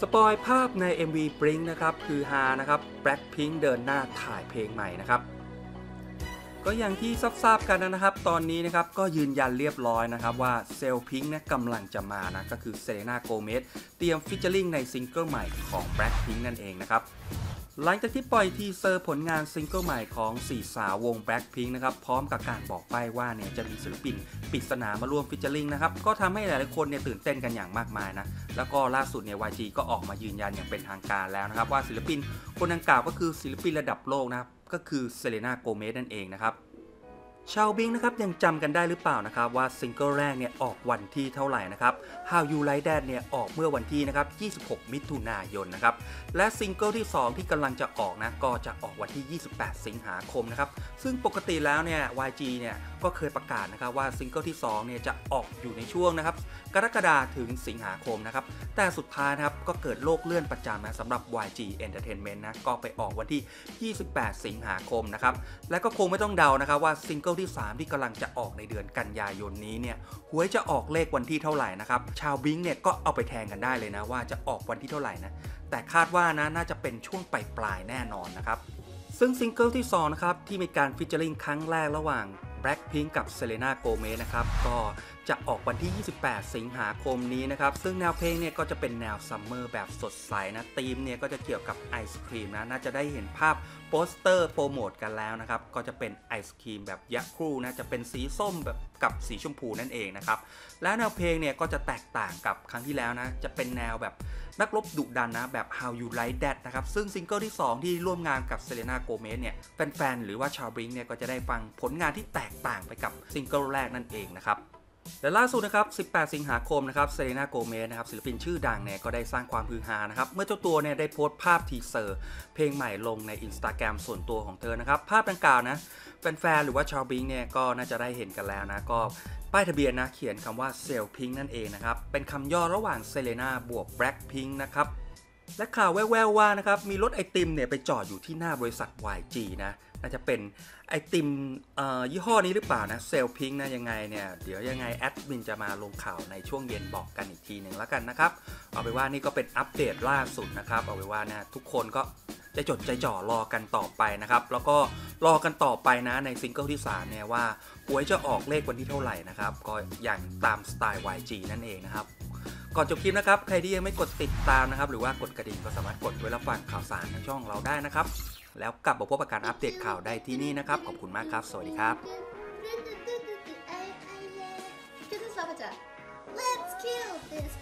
สปอยภาพใน MV Blink นะครับฮือฮานะครับ Blackpink เดินหน้าถ่ายเพลงใหม่นะครับ ก็อย่างที่ทราบกันนะครับ ตอนนี้นะครับก็ยืนยันเรียบร้อยนะครับว่า Selpink นะกำลังจะมานะก็คือเซเลนาโกเมสเตรียม featuring ในซิงเกิลใหม่ของ Blackpink นั่นเองนะครับ หลังจากที่ปล่อย teaser ผลงานซิงเกิลใหม่ของสี่สาววง Blackpink นะครับ พร้อมกับการบอกใบ้ว่าเนี่ยจะมีศิลปินปริศนามาร่วม featuring นะครับ ก็ทำให้หลายๆคนเนี่ยตื่นเต้นกันอย่างมากมายนะ แล้วก็ล่าสุดเนี่ย YG ก็ออกมายืนยันอย่างเป็นทางการแล้วนะครับ ว่าศิลปินคนดังกล่าวก็คือศิลปินระดับโลกนะครับ ก็คือเซเลนาโกเมสนั่นเองนะครับ ชาว Blink นะครับยังจำกันได้หรือเปล่านะครับว่าซิงเกิลแรกเนี่ยออกวันที่เท่าไหร่นะครับ How You Like That เนี่ยออกเมื่อวันที่นะครับ 26 มิถุนายนนะครับและซิงเกิลที่ 2 ที่กำลังจะออกนะก็จะออกวันที่ 28 สิงหาคมนะครับซึ่งปกติแล้วเนี่ย YG เนี่ย ก็เคยประกาศนะครับว่าซิงเกิลที่2เนี่ยจะออกอยู่ในช่วงนะครับกรกฎาถึงสิงหาคมนะครับแต่สุดท้ายนะครับก็เกิดโรคเลื่อนประจำนะสำหรับ YG Entertainment นะก็ไปออกวันที่ 28 สิงหาคมนะครับและก็คงไม่ต้องเดานะครับว่าซิงเกิลที่ 3 ที่กำลังจะออกในเดือนกันยายนนี้เนี่ยหวยจะออกเลขวันที่เท่าไหร่นะครับชาว Blink เนี่ยก็เอาไปแทงกันได้เลยนะว่าจะออกวันที่เท่าไหร่นะแต่คาดว่านะน่าจะเป็นช่วงปลายๆแน่นอนนะครับซึ่งซิงเกิลที่2นะครับที่มีการ featuring ครั้งแรกระหว่าง Blackpink กับ Selena Gomez นะครับ ก็ จะออกวันที่ 28 สิงหาคมนี้นะครับ ซึ่งแนวเพลงเนี่ยก็จะเป็นแนวซัมเมอร์แบบสดใสนะธีมเนี่ยก็จะเกี่ยวกับไอศครีมนะ น่าจะได้เห็นภาพโปสเตอร์โปรโมทกันแล้วนะครับ ก็จะเป็นไอศครีมแบบยักษ์ครูนะ จะเป็นสีส้มแบบกับสีชมพูนั่นเองนะครับ และแนวเพลงเนี่ยก็จะแตกต่างกับครั้งที่แล้วนะ จะเป็นแนวแบบนักรบดุดันนะ แบบ How You Like That นะครับ ซึ่งซิงเกิลที่ 2 ที่ร่วมงานกับเซเลนาโกเมสเนี่ย แฟนๆ หรือว่าชาว Blink เนี่ยก็จะได้ฟังผลงานที่แตกต่างไปกับซิงเกิลแรกนั่นเองนะครับ และล่าสุดนะครับ 18 สิงหาคมนะครับ เซเลนาโกเมสนะครับศิลปินชื่อดังเนี่ยก็ได้สร้างความฮือฮานะครับ เมื่อเจ้าตัวเนี่ยได้โพสต์ภาพ teaser เพลงใหม่ลงใน Instagram ส่วนตัวของเธอนะครับ ภาพดังกล่าวนะแฟนๆหรือว่าชาว Blink เนี่ยก็น่าจะได้เห็นกันแล้วนะ ก็ป้ายทะเบียนนะเขียนคำว่า Selpink นั่นเองนะครับ เป็นคำย่อระหว่างเซเลนาบวกแบล็คพิงนะครับและข่าวแว่วๆว่านะครับมีรถไอติมเนี่ยไปจอดอยู่ที่หน้าบริษัท YG นะ น่าจะเป็นไอติมยี่ห้อนี้หรือเปล่านะเซลพิงนะยังไงเนี่ยเดี๋ยวยังไงแอดมินจะมาลงข่าวในช่วงเย็นบอกกันอีกทีหนึ่งแล้วกันนะครับ เอาไปว่านี่ก็เป็นอัปเดตล่าสุดนะครับ เอาไปว่านะทุกคนก็ใจจดใจจ่อรอกันต่อไปนะครับ แล้วก็รอกันต่อไปนะในซิงเกิลที่3เนี่ยว่าหวยจะออกเลขวันที่เท่าไหร่นะครับ ก็อย่างตามสไตล์ YG นั่นเองนะครับก่อนจบคลิปนะครับ ใครที่ยังไม่กดติดตามนะครับ หรือว่ากดกระดิ่งก็สามารถกดไว้รับฟังข่าวสารทางช่องเราได้นะครับ แล้วกลับมาพบกับการอัปเดตข่าวได้ที่นี่นะครับ ขอบคุณมากครับ สวัสดีครับ Let's kill this